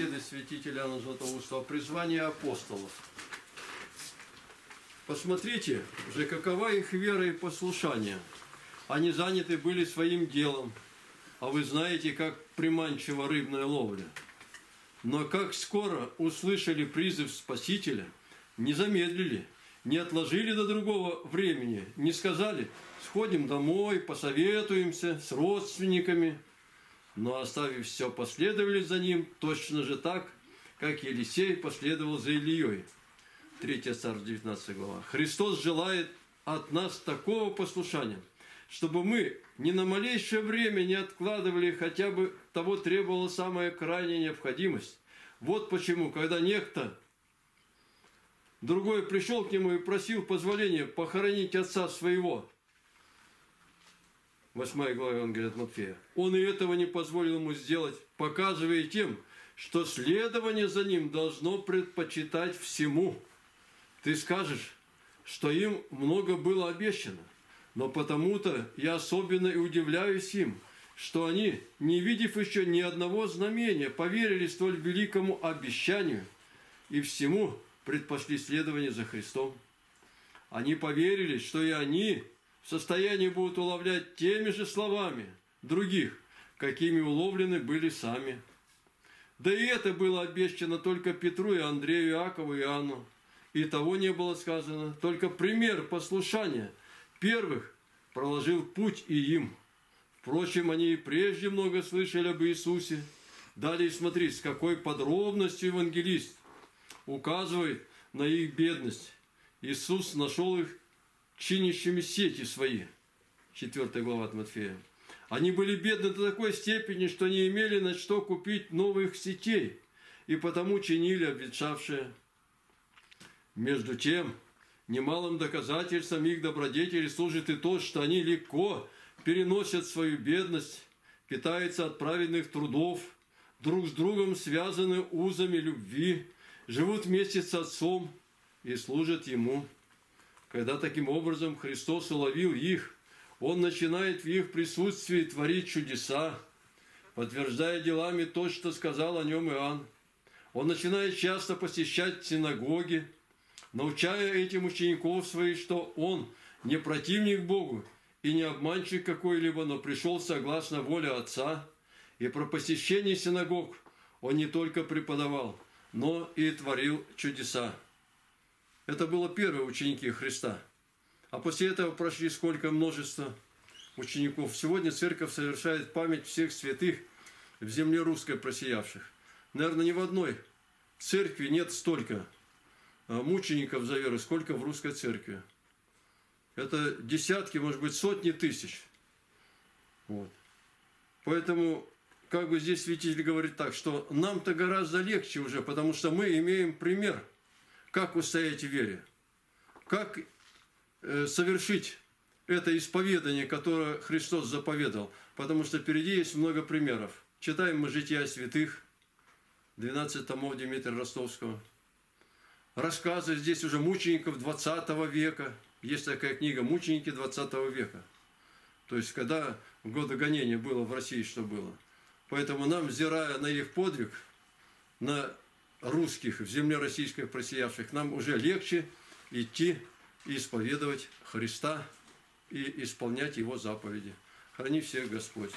беседы святителя Иоанна Златоуста о призвании апостолов. Посмотрите же, какова их вера и послушание. Они заняты были своим делом, а вы знаете, как приманчива рыбная ловля. Но как скоро услышали призыв Спасителя, не замедлили, не отложили до другого времени, не сказали, сходим домой, посоветуемся с родственниками, но оставив все, последовали за ним точно же так, как Елисей последовал за Ильей. 3 Царств, 19 глава. Христос желает от нас такого послушания, чтобы мы ни на малейшее время не откладывали, хотя бы того требовала самая крайняя необходимость. Вот почему, когда некто другой пришел к нему и просил позволения похоронить отца своего, 8 глава Евангелия от Матфея, он и этого не позволил ему сделать, показывая тем, что следование за ним должно предпочитать всему. Ты скажешь, что им много было обещано, но потому-то я особенно и удивляюсь им, что они, не видев еще ни одного знамения, поверили столь великому обещанию и всему предпочли следование за Христом. Они поверили, что и они в состоянии будут уловлять теми же словами других, какими уловлены были сами. Да и это было обещано только Петру и Андрею, Иакову и Иоанну. И того не было сказано. Только пример послушания первых проложил путь и им. Впрочем, они и прежде много слышали об Иисусе. Далее смотри, с какой подробностью евангелист указывает на их бедность. Иисус нашел их чинящими сети свои. 4 глава от Матфея. Они были бедны до такой степени, что не имели на что купить новых сетей, и потому чинили обветшавшие. Между тем, немалым доказательством их добродетели служит и то, что они легко переносят свою бедность, питаются от праведных трудов, друг с другом связаны узами любви, живут вместе с Отцом и служат Ему. Когда таким образом Христос уловил их, Он начинает в их присутствии творить чудеса, подтверждая делами то, что сказал о нем Иоанн. Он начинает часто посещать синагоги, научая этим учеников своих, что Он не противник Богу и не обманщик какой-либо, но пришел согласно воле Отца. И про посещение синагог Он не только преподавал, но и творил чудеса. Это было первые ученики Христа. А после этого прошли сколько множество учеников. Сегодня церковь совершает память всех святых в земле русской просиявших. Наверное, ни в одной церкви нет столько а, мучеников за веру, сколько в русской церкви. Это десятки, может быть, сотни тысяч. Вот. Поэтому, как бы здесь святитель говорит так, что нам-то гораздо легче уже, потому что мы имеем пример – как устоять в вере? Как э, совершить это исповедание, которое Христос заповедал? Потому что впереди есть много примеров. Читаем мы «Жития святых», 12 томов Дмитрия Ростовского. Рассказы здесь уже мучеников 20 века. Есть такая книга «Мученики 20 века». То есть, когда в годы гонения было в России, что было. Поэтому нам, взирая на их подвиг, на русских, в земле российской просиявших, нам уже легче идти и исповедовать Христа и исполнять Его заповеди. Храни всех Господь.